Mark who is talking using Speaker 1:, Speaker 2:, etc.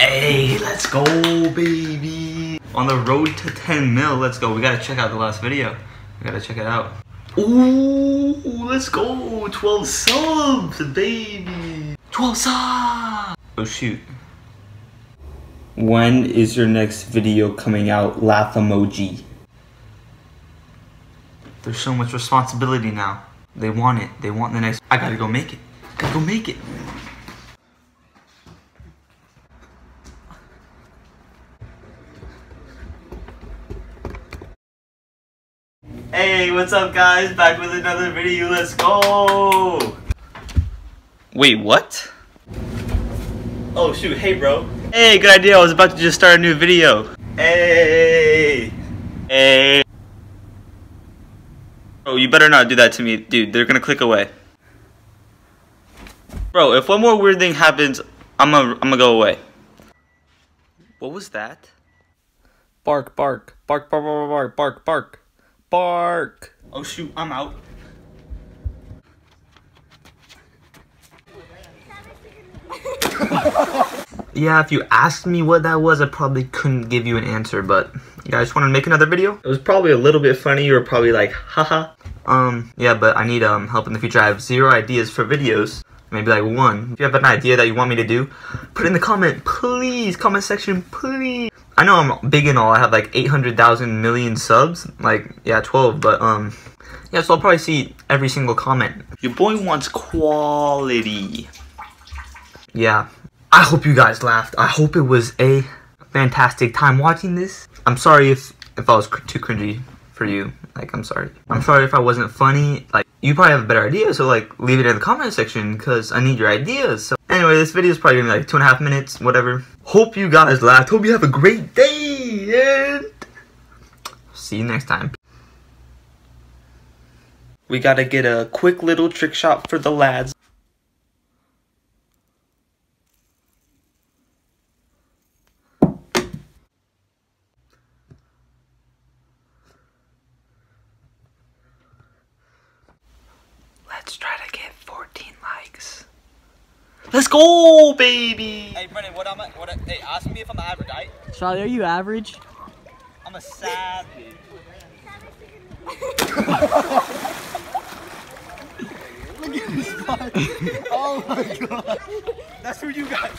Speaker 1: Hey, let's go, baby. On the road to 10 mil, let's go. We gotta check out the last video. We gotta check it out. Ooh, let's go. 12 subs, baby. 12 subs. Oh, shoot. When is your next video coming out? Laugh emoji. There's so much responsibility now. They want it. They want the next. I gotta go make it. Gotta go make it. Hey, what's up guys? Back with another video, let's go! Wait, what? Oh shoot, hey bro. Hey, good idea, I was about to just start a new video. Hey! Hey! Bro, you better not do that to me, dude, they're gonna click away. Bro, if one more weird thing happens, I'm gonna, I'm gonna go away. What was that?
Speaker 2: Bark, bark, bark, bark, bark, bark, bark, bark, bark.
Speaker 1: Oh shoot, I'm out. yeah, if you asked me what that was, I probably couldn't give you an answer, but you guys want to make another video? It was probably a little bit funny, or probably like, haha. Um, yeah, but I need um help in the future. I have zero ideas for videos. Maybe like one. If you have an idea that you want me to do, put it in the comment, please. Comment section, please. I know I'm big and all. I have like 800,000 million subs. Like, yeah, 12. But, um, yeah, so I'll probably see every single comment. Your boy wants quality. Yeah. I hope you guys laughed. I hope it was a fantastic time watching this. I'm sorry if, if I was cr too cringy for you. Like, I'm sorry. I'm sorry if I wasn't funny. Like, you probably have a better idea, so like, leave it in the comment section, because I need your ideas. So, anyway, this video is probably gonna be like two and a half minutes, whatever. Hope you guys laughed. Hope you have a great day, and see you next time. We gotta get a quick little trick shot for the lads. Let's try to get 14 likes. Let's go, baby!
Speaker 3: Hey Brennan, what am I? What? Hey, ask me if I'm average, right?
Speaker 2: Charlie, are you average?
Speaker 3: I'm a savage. Look at this guy. Oh my god. That's who you got.